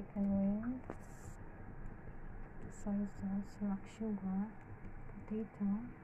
chicken wing, soy sauce, sugar, potato,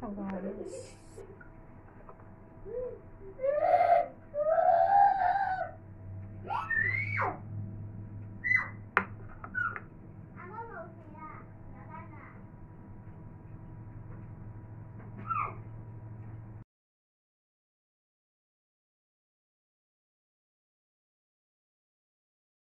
受不了。